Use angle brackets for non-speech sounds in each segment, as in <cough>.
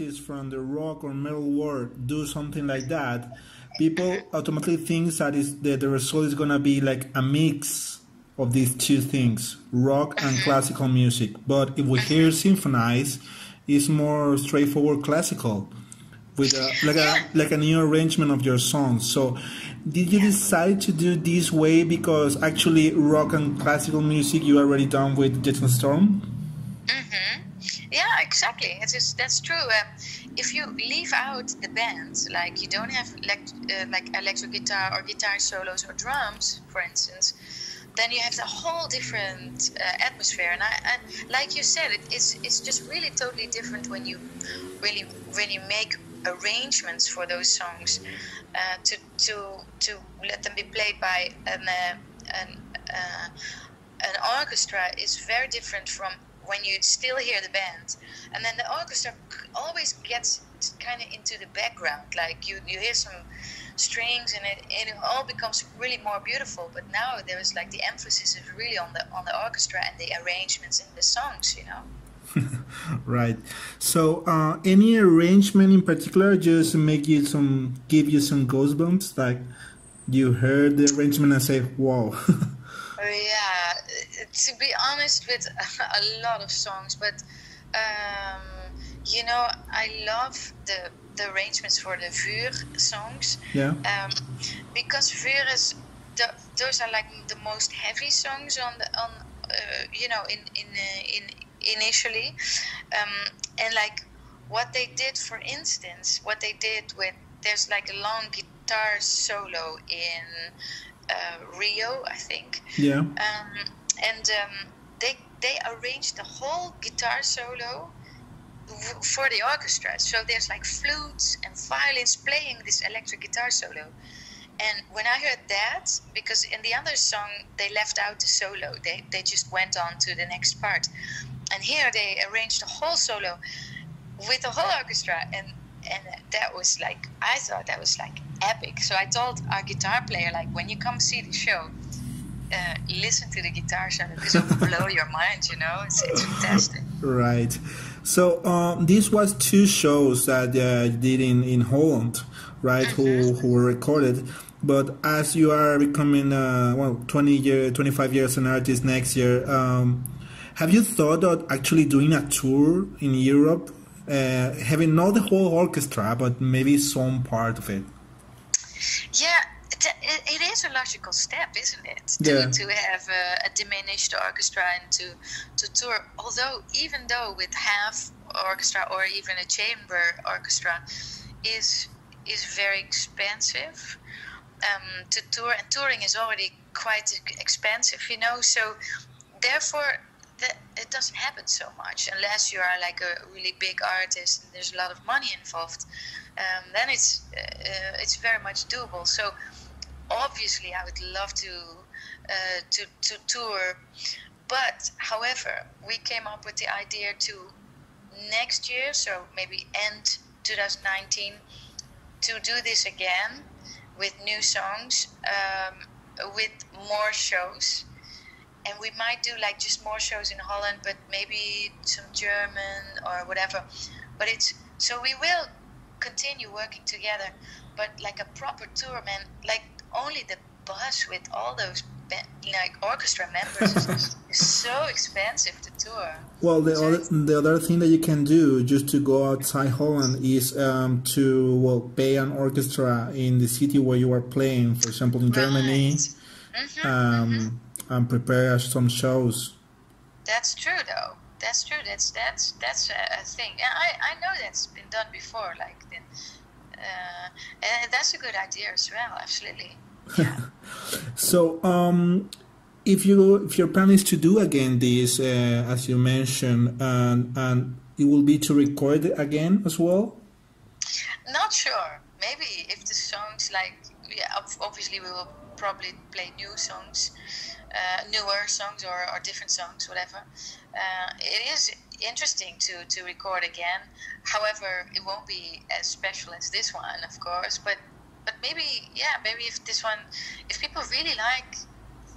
from the rock or metal world do something like that, people automatically think that is that the result is gonna be like a mix of these two things, rock and Mm-hmm. classical music. But if we hear Symphonized, it's more straightforward classical, with a, like Yeah. a like a new arrangement of your songs. So, did you decide to do this way because actually rock and classical music you already done with Gentle Storm? Yeah, exactly. It is just, that's true. Um, if you leave out the band, like you don't have elect, uh, like electric guitar or guitar solos or drums, for instance, then you have a whole different uh, atmosphere. And I, and like you said, it, it's it's just really totally different when you really really make arrangements for those songs uh, to to to let them be played by an uh, an uh, an orchestra is very different from when you still hear the band and then the orchestra always gets kind of into the background like you you hear some strings and it, and it all becomes really more beautiful but now there is like the emphasis is really on the on the orchestra and the arrangements in the songs you know <laughs> Right. So, uh, any arrangement in particular just make you some, give you some goosebumps? Like you heard the arrangement and say, "Wow." Uh, <laughs> yeah, to be honest, with <laughs> a lot of songs, but um, you know, I love the the arrangements for the Vuur songs yeah. um, because Vuur is the, those are like the most heavy songs on the on uh, you know in in uh, in initially, um, and like what they did, for instance, what they did with there's like a long guitar solo in uh, Rio, I think Yeah. um, and um, they they arranged the whole guitar solo for the orchestra. So there's like flutes and violins playing this electric guitar solo. And when I heard that, because in the other song they left out the solo, they they just went on to the next part. And here they arranged the whole solo with the whole orchestra, and and that was like I thought that was like epic. So I told our guitar player like, when you come see the show, uh, listen to the guitar solo because it will blow your mind. You know, it's, it's fantastic. Right. So um, this was two shows that uh, you did in, in Holland, right? Who who were recorded. But as you are becoming uh, well, twenty year, twenty five years an artist next year, um, have you thought of actually doing a tour in Europe, uh, having not the whole orchestra, but maybe some part of it? Yeah, it, is a logical step, isn't it? To, Yeah. to have a, a diminished orchestra and to, to tour. Although, even though with half orchestra or even a chamber orchestra is is very expensive um, to tour, and touring is already quite expensive, you know. So, therefore, that it doesn't happen so much unless you are like a really big artist and there's a lot of money involved. Um, then it's uh, uh, it's very much doable. So obviously, I would love to uh, to to tour, but however, we came up with the idea to next year, so maybe end 2019, to do this again with new songs, um, with more shows and we might do like just more shows in Holland, but maybe some German or whatever. But it's so we will continue working together, but like a proper tour, man. Like only the bus with all those like orchestra members is, <laughs> is so expensive to tour. Well, the So other, the other thing that you can do just to go outside Holland is um, to well pay an orchestra in the city where you are playing. For example, in Germany, Right. Mhm, um, and prepare some shows. That's true, though. That's true. That's that's that's a, a thing. And I I know that's been done before. Like, and that's a good idea as well. Absolutely. Yeah. <laughs> So, um, if you if your plan is to do again this, uh, as you mentioned, and and it will be to record it again as well. Not sure. Maybe if the songs like yeah, obviously we will probably play new songs, uh, newer songs or, or different songs, whatever. Uh, it is interesting to to record again. However, it won't be as special as this one, of course. But but maybe yeah, maybe if this one, if people really like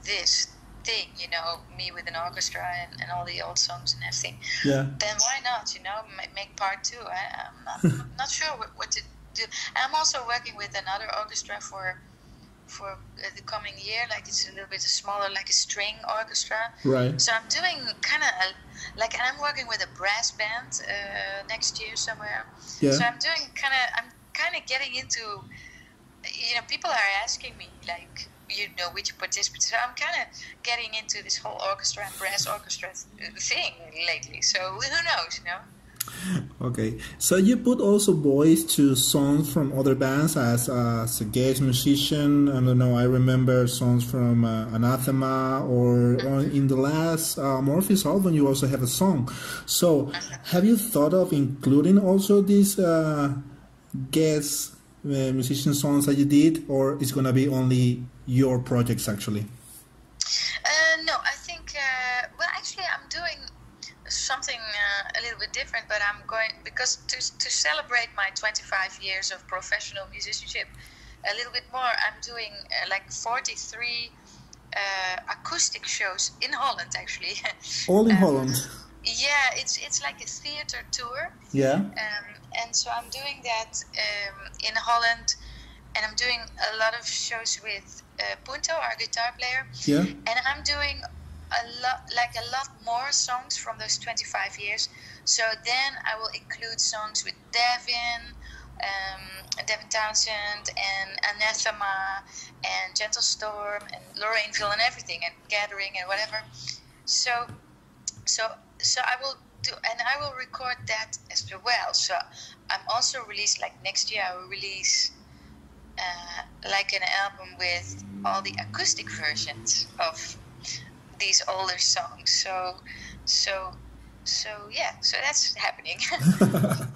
this, thing, you know, me with an orchestra and, and all the old songs and everything. Yeah. Then why not, you know, make part two? I, am not, not sure what, what to do. I'm also working with another orchestra for for uh, the coming year. Like it's a little bit smaller, like a string orchestra. Right. So I'm doing kind of like, and I'm working with a brass band uh, next year somewhere. Yeah. So I'm doing kind of, I'm kind of getting into, you know, people are asking me like, you know, which participants. So I'm kind of getting into this whole orchestra and brass orchestra thing lately. So who knows, you know. Okay, so you put also voice to songs from other bands as, uh, as a guest musician. I don't know. I remember songs from uh, Anathema, or, or, in the last uh, Amorphis album, you also have a song. So, have you thought of including also these uh, guest uh, musician songs that you did, or is gonna be only your projects actually? Uh, no, I think. Uh, well, actually, I'm doing something uh, a little bit different, but I'm going because to, to celebrate my 25 years of professional musicianship a little bit more, I'm doing uh, like 43 uh, acoustic shows in Holland actually. <laughs> All in um, Holland. Yeah, it's it's like a theater tour. Yeah. Um, and so I'm doing that um, in Holland, and I'm doing a lot of shows with uh, Punto, our guitar player. Yeah. And I'm doing a lot like a lot more songs from those 25 years. So then i will include songs with devin um, devin townsend and anathema and gentle storm and lorraineville and everything and gathering and whatever. So so so i will do and i will record that as well. So i'm also released like next year i will release uh, like an album with all the acoustic versions of these older songs. So, so, so yeah. So that's happening. <laughs>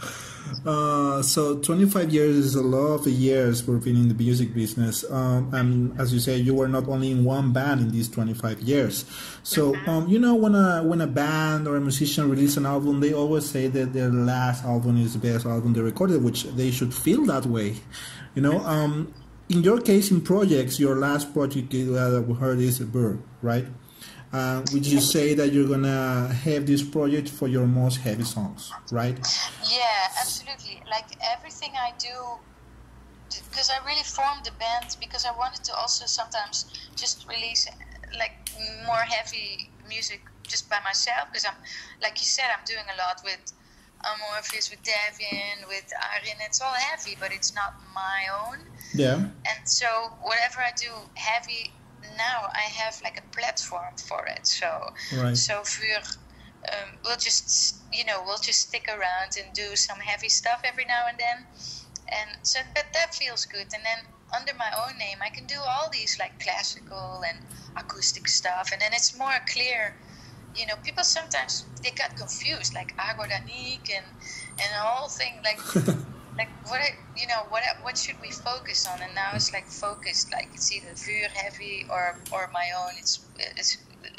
<laughs> uh, so 25 years is a lot of years working in the music business. Um, and as you say, you were not only in one band in these 25 years. So, Mm-hmm. um, you know, when a when a band or a musician release an album, they always say that their last album is the best album they recorded, which they should feel that way. You know, um, in your case, in projects, your last project that we heard is Vuur, right? Uh, would you say that you're gonna have this project for your most heavy songs, right? Yeah, absolutely. Like everything I do, because I really formed the band because I wanted to also sometimes just release like more heavy music just by myself. Because I'm, like you said, I'm doing a lot with Amorphis, with Devin, with Ayreon. It's all heavy, but it's not my own. Yeah. And so whatever I do heavy now I have like a platform for it. So right. so um, we'll just you know we'll just stick around and do some heavy stuff every now and then, and so but that feels good. And then under my own name, I can do all these like classical and acoustic stuff, and then it's more clear. You know, people sometimes they got confused, like Agua de Annique and and the whole thing, like <laughs> like what you know what what should we focus on? And now it's like focused like it's either vuur heavy or or my own. It's it's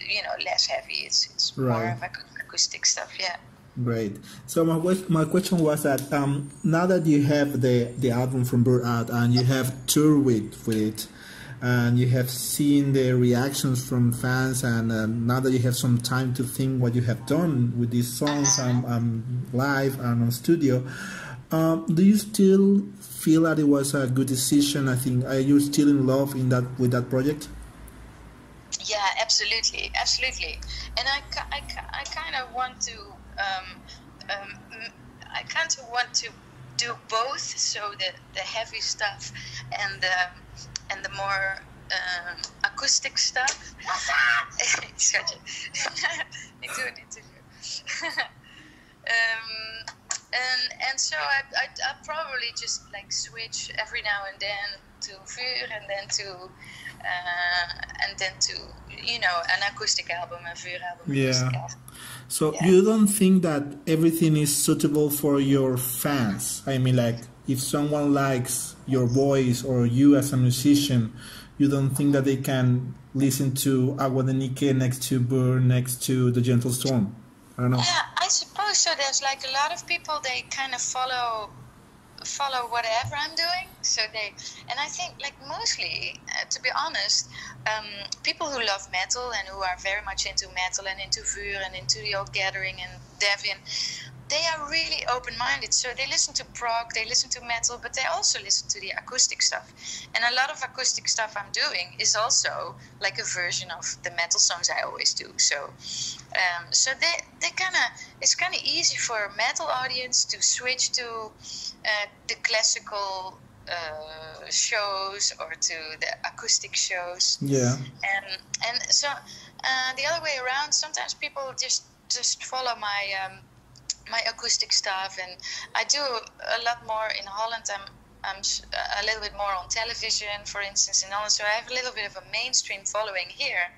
you know less heavy. It's it's right. more of acoustic stuff yeah. Great. So my my question was that um, now that you have the the album from Vuur out and you have toured with with it, and you have seen the reactions from fans, and uh, now that you have some time to think what you have done with these songs um, um, live and on studio, um, do you still feel that it was a good decision? I think are you still in love in that with that project? Yeah, absolutely, absolutely. And I, I, I kind of want to, um, um, I kind of want to do both. So the the heavy stuff and the and the more um, acoustic stuff. Ik doe een interview. um, and and so I, I I probably just like switch every now and then to vuur and then to uh, and then to you know an acoustic album, a vuur album. Yeah. So Yeah. you don't think that everything is suitable for your fans? I mean, like if someone likes your voice or you as a musician, you don't think that they can listen to Agua de Annique next to Vuur, next to The Gentle Storm? I don't know. Yeah, so. There's like a lot of people they kind of follow follow whatever I'm doing. So they, and I think like mostly, uh, to be honest, um, people who love metal and who are very much into metal and into Vuur and into the old gathering and Deviant, they are really open-minded. So they listen to prog, they listen to metal, but they also listen to the acoustic stuff. And a lot of acoustic stuff I'm doing is also like a version of the metal songs I always do. So, um, so they they kind of it's kind of easy for a metal audience to switch to uh, the classical. Uh, shows or to the acoustic shows yeah and and so uh, the other way around sometimes people just just follow my um, my acoustic stuff, and I do a lot more in Holland. I'm I'm a little bit more on television, for instance, in Holland. So I have a little bit of a mainstream following here,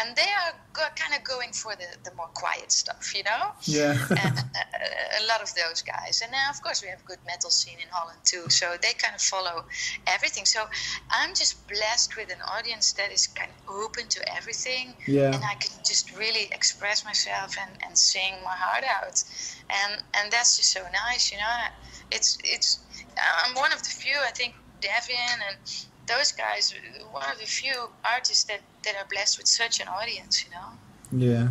and they are go- kind of going for the, the more quiet stuff, you know. Yeah. <laughs> and, uh, a lot of those guys, and now of course we have a good metal scene in Holland too. So they kind of follow everything. So I'm just blessed with an audience that is kind of open to everything, Yeah. and I can just really express myself and, and sing my heart out, and and that's just so nice, you know. It's it's I'm one of the few I think Devin and those guys one of the few artists that, that are blessed with such an audience, you know. Yeah.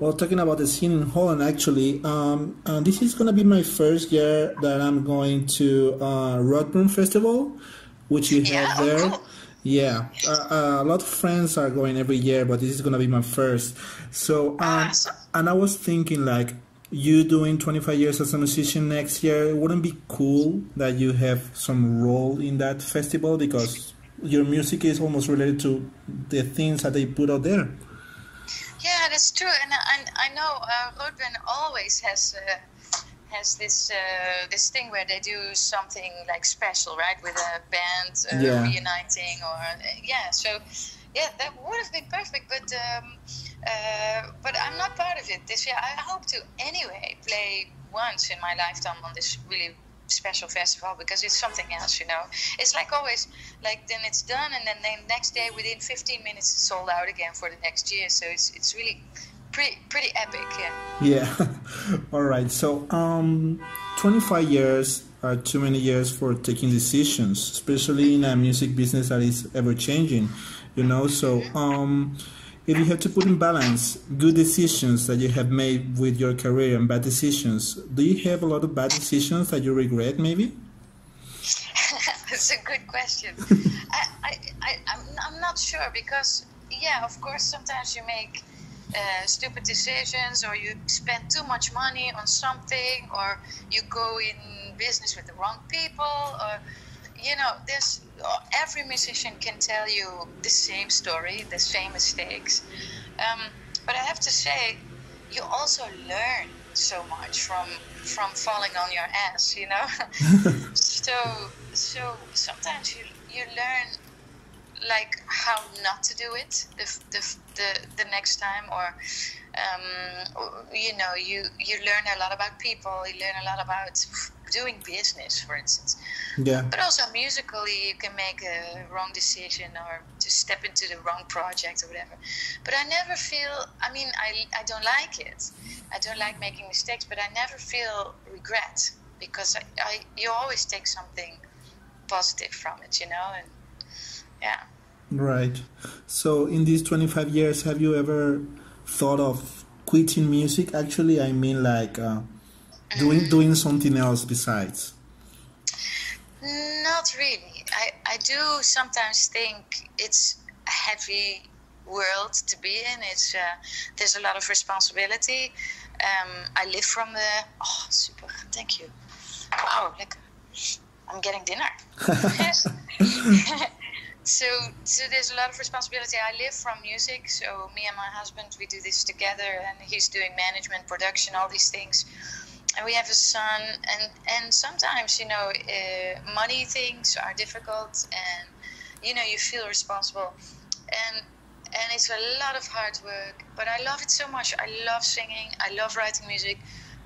Well, talking about the scene in Holland, actually, um, uh, this is gonna be my first year that I'm going to uh, Roadburn Festival, which you Yeah, have oh, there. cool. Yeah, uh, uh, a lot of friends are going every year, but this is gonna be my first. So, um, Awesome. and I was thinking, like, you doing 25 years as a musician next year, it wouldn't be cool that you have some role in that festival because your music is almost related to the things that they put out there. Yeah, that's true, and I, I know uh, Roadburn always has uh, has this uh, this thing where they do something like special, right, with a band uh, Yeah. reuniting, or uh, yeah. So yeah, that would have been perfect, but um, uh, but I'm not part of it this year. I hope to anyway play once in my lifetime on this really special festival because it's something else, you know. It's like always, like then it's done, and then the next day, within 15 minutes, it's sold out again for the next year. So it's it's really pretty pretty epic, yeah. Yeah. <laughs> All right. So, um, 25 years are too many years for taking decisions, especially in a music business that is ever changing. You know. So, um, if you have to put in balance good decisions that you have made with your career and bad decisions, do you have a lot of bad decisions that you regret? Maybe. <laughs> That's a good question. <laughs> I, I, I, I'm, I'm not sure because, yeah, of course, sometimes you make uh, stupid decisions or you spend too much money on something or you go in business with the wrong people or, you know, there's every musician can tell you the same story, the same mistakes. Um, but I have to say, you also learn so much from from falling on your ass, you know. <laughs> so so sometimes you you learn like how not to do it the the the, the next time or um, you know you you learn a lot about people you learn a lot about doing business for instance Yeah. but also musically you can make a wrong decision or to step into the wrong project or whatever but i never feel i mean i, I don't like it i don't like making mistakes but i never feel regret because I, I you always take something positive from it you know and yeah Right. So, in these 25 years, have you ever thought of quitting music? Actually, I mean, like uh, doing doing something else besides. Not really. I, I do sometimes think it's a heavy world to be in. It's uh, there's a lot of responsibility. Um, I live from the oh super. Thank you. Wow, lekker. I'm getting dinner. <laughs> <laughs> So so there's a lot of responsibility. I live from music. So me and my husband we do this together, and he's doing management, production, all these things and we have a son and and sometimes you know uh, money things are difficult and you know you feel responsible. And and it's a lot of hard work but i love it so much. I love singing. I love writing music.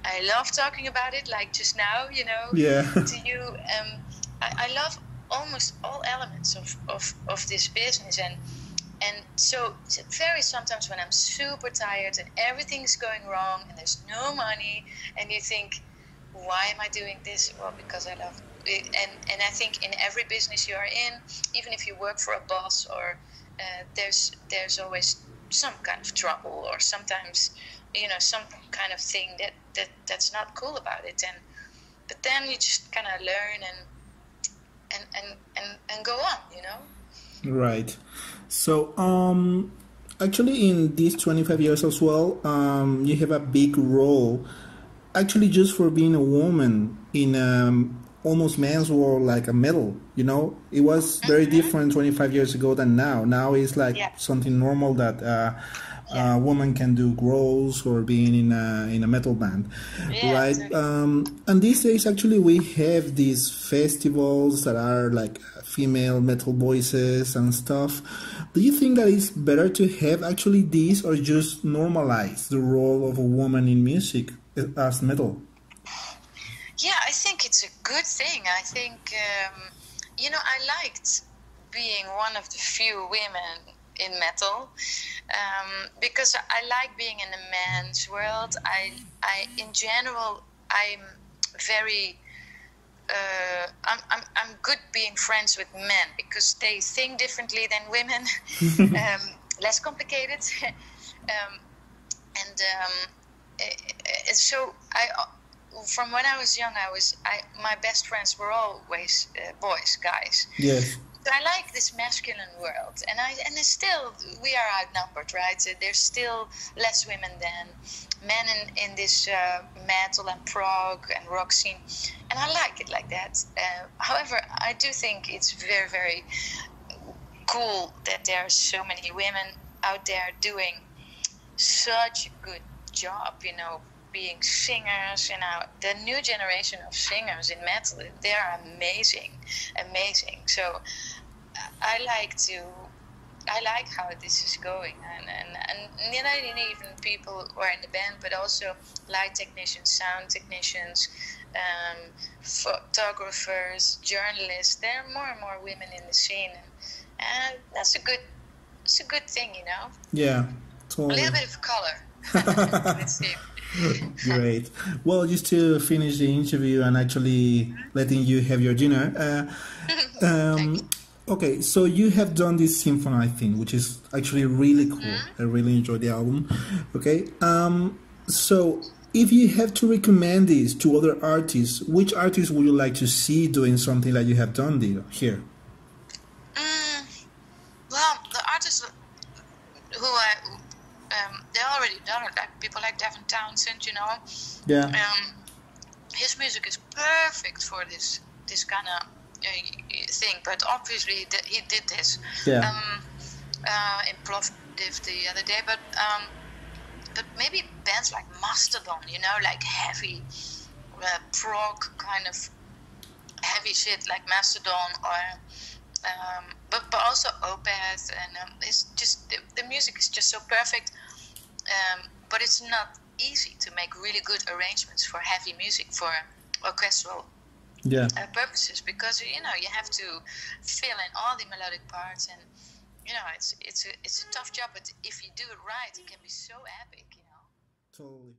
I love talking about it like just now you know Yeah. <laughs> to you. Um I, I love almost all elements of, of of this business and and so varies sometimes when I'm super tired and everything's going wrong and there's no money and you think, why am I doing this? Well, because I love it. And, and I think in every business you are in, even if you work for a boss or uh, there's there's always some kind of trouble or sometimes you know some kind of thing that, that that's not cool about it and but then you just kind of learn and and, and and and go on you know right so um actually in these 25 years as well um you have a big role actually just for being a woman in um almost men's world like a metal you know it was very mm-hmm. different 25 years ago than now now it's like yeah. something normal that uh, yeah. a woman can do growls or being in a in a metal band yeah, right um, and these days actually we have these festivals that are like female metal voices and stuff do you think that it's better to have actually these or just normalize the role of a woman in music as metal yeah, I think it's a good thing. I think, um, you know, I liked being one of the few women in metal um, because I like being in a man's world. I, I, in general, I'm very. Uh, I'm, I'm, I'm good being friends with men because they think differently than women, <laughs> um, less complicated. <laughs> um, and um, eh, eh, so I from when I was young, I was I my best friends were always uh, boys, guys. Yes. I like this masculine world, and I and still we are outnumbered, right? So there's still less women than men in in this uh, metal and prog and rock scene, and I like it like that. Uh, however, I do think it's very very cool that there are so many women out there doing such a good job. You know, being singers. You know, the new generation of singers in metal, they are amazing, amazing. So I like to. I like how this is going, and and, and not even people who are in the band, but also light technicians, sound technicians, um, photographers, journalists. There are more and more women in the scene, and, and that's a good, it's a good thing, you know. Yeah, totally. A little bit of color. <laughs> Let's see. Great. Well, just to finish the interview and actually letting you have your dinner. Uh, <laughs> um, okay, so you have done this symphony thing, which is actually really cool. Mm-hmm. I really enjoyed the album. Okay. Um, so if you have to recommend this to other artists, which artists would you like to see doing something like you have done here? Mm, well, the artists who I um, they already done it. Like people like Devin Townsend, you know. Yeah. Um, his music is perfect for this this kind of uh, thing. But obviously, he did this. Yeah. Um, uh, in Plovdiv the other day, but um, but maybe bands like Mastodon, you know, like heavy uh, prog kind of heavy shit like Mastodon or um, but but also Opeth, and um, it's just the, the, music is just so perfect. Um, but it's not easy to make really good arrangements for heavy music for orchestral yeah. uh, purposes because you know you have to fill in all the melodic parts and you know it's it's a it's a tough job. But if you do it right, it can be so epic. You know. Totally.